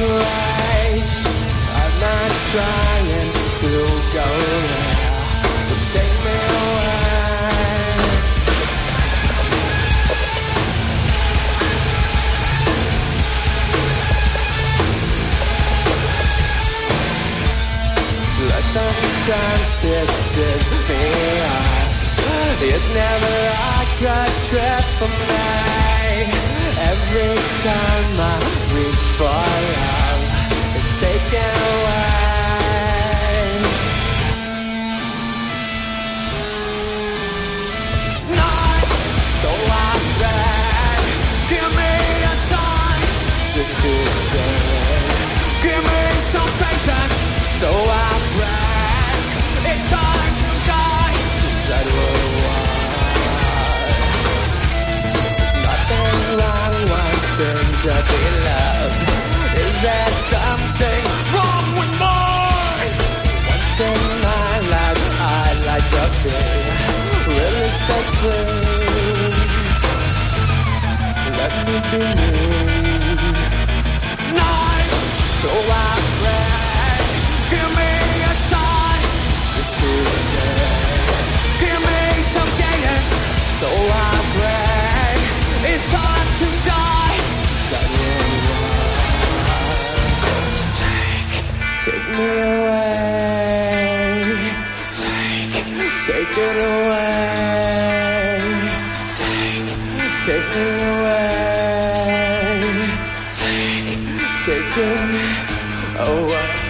place. I'm not trying to go there. So take me away. Like sometimes this is me. It's never like a trip Is there something wrong with? Once in my life, I'd really. Let me be me. Take it away. Take, take me away. Take, take it away. Oh,